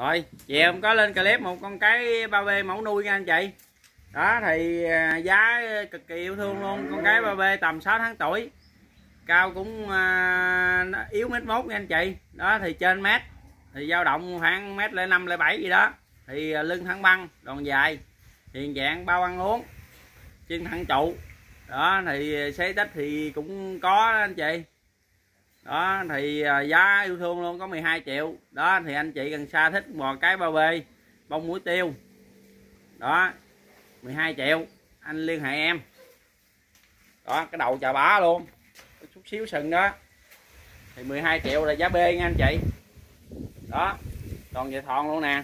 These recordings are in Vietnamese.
rồi chiều em có lên clip một con cái ba b mẫu nuôi nha anh chị. Đó thì à, giá cực kỳ yêu thương luôn. Con cái ba b tầm 6 tháng tuổi. Cao cũng à, yếu mét mốt nha anh chị. Đó thì trên mét thì dao động khoảng mét lẻ năm lẻ bảy gì đó. Thì à, lưng thẳng băng đòn dài hiện dạng bao ăn uống chân thẳng trụ. Đó thì à, xế tích thì cũng có anh chị đó, thì à, giá yêu thương luôn, có 12 triệu. Đó, thì anh chị gần xa thích bò cái bao bê, bông muối tiêu. Đó 12 triệu. Anh liên hệ em. Đó, cái đầu chà bá luôn. Chút xíu sừng đó. Thì 12 triệu là giá B nha anh chị. Đó còn về thòn luôn nè.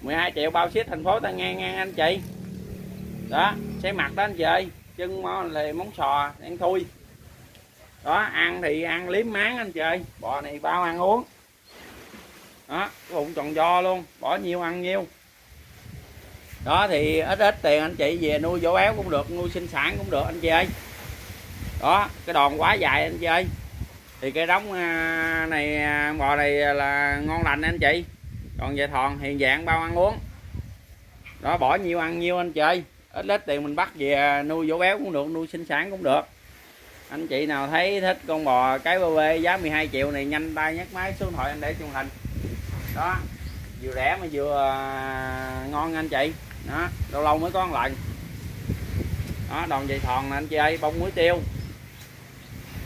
12 triệu bao ship thành phố Tân An nha anh chị. Đó xe mặt đó anh chị ơi. Chân món là món sò ăn thui đó, ăn thì ăn liếm máng anh chị ơi bò này bao ăn uống. Đó, bụng tròn do luôn, bỏ nhiêu ăn nhiêu đó, thì ít ít tiền anh chị về nuôi vỗ béo cũng được, nuôi sinh sản cũng được anh chị ơi. Đó, cái đòn quá dài anh chị ơi. Thì cái đóng à, này à, bò này là ngon lành anh chị. Còn về thòn hiện dạng bao ăn uống. Đó, bỏ nhiêu ăn nhiêu anh chị ơi. Ít ít tiền mình bắt về nuôi vỗ béo cũng được, nuôi sinh sản cũng được anh chị nào thấy thích con bò cái bô bê, giá 12 triệu này, nhanh tay nhấc máy số điện thoại anh để trong hình đó, vừa rẻ mà vừa à, ngon anh chị. Đó, lâu lâu mới có một lần. Đó, đòn dây thòn nè anh chị ơi, bông muối tiêu.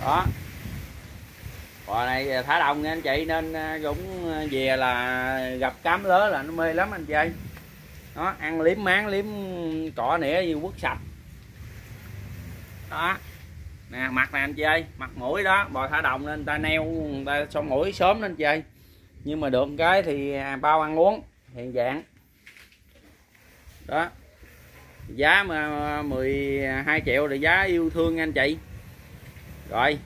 Đó. Bò này thả đồng nha anh chị, nên à, cũng à, về là gặp cám lớn là nó mê lắm anh chị ơi. Đó, ăn liếm máng, liếm cỏ nĩa như quất sạch. Đó nè, mặt này anh chị ơi, mặt mũi đó, bò thả đồng nên ta neo, người ta xong mũi sớm nên chơi chị ơi. Nhưng mà được cái thì bao ăn uống, hiện dạng. Đó. Giá mà 12 triệu là giá yêu thương anh chị. Rồi,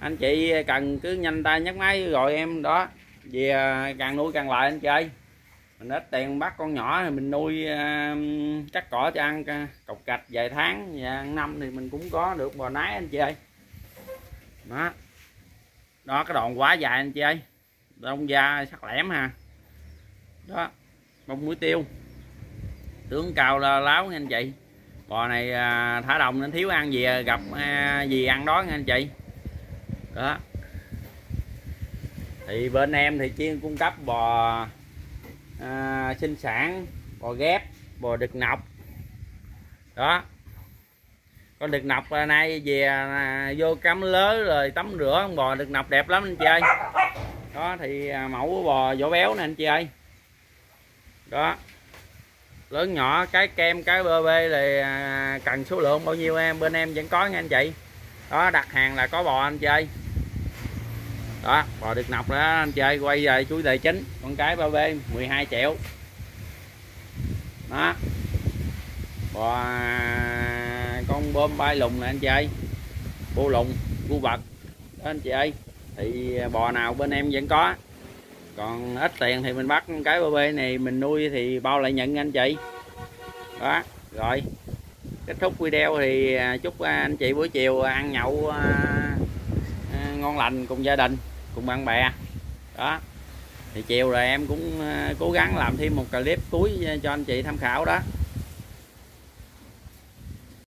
anh chị cần cứ nhanh tay nhấc máy gọi em đó, về à, càng nuôi càng lại anh chị ơi mình ít tiền bắt con nhỏ thì mình nuôi uh, chắc cỏ cho ăn cọc cạch vài tháng và năm thì mình cũng có được bò nái anh chị ơi. Đó. Đó cái đoạn quá dài anh chị ơi. Đông da sắc lẻm ha. Đó bông muối tiêu. Tướng cao là láo nha anh chị. Bò này à, thả đồng nên thiếu ăn gì à, gặp à, gì ăn đó nha anh chị. Đó. Thì bên em thì chuyên cung cấp bò à, sinh sản bò ghép bò đực nọc. Đó. Con đực nọc nay về à, vô cắm lớ rồi tắm rửa con bò đực nọc đẹp lắm anh chị ơi. Đó thì à, mẫu bò vỗ béo nè anh chị ơi. Đó. Lớn nhỏ cái kem cái bơ bê là à, cần số lượng bao nhiêu em? Bên em vẫn có nha anh chị. Đó đặt hàng là có bò anh chị ơi đó, bò được nọc đó, anh chơi, quay về chuối đề chính, con cái ba b 12 triệu. Đó. Bò, con bơm bay lùng nè, anh chơi. Bô lùng, cô vật. Đó, anh chị ơi thì à, bò nào bên em vẫn có. Còn ít tiền thì mình bắt cái ba b này mình nuôi thì bao lại nhận, anh chị. Đó, rồi. Kết thúc video thì à, chúc à, anh chị buổi chiều ăn nhậu ngon lành cùng gia đình cùng bạn bè. Đó. Thì chiều rồi em cũng ờ, cố gắng làm thêm một clip cuối ờ, cho anh chị tham khảo đó.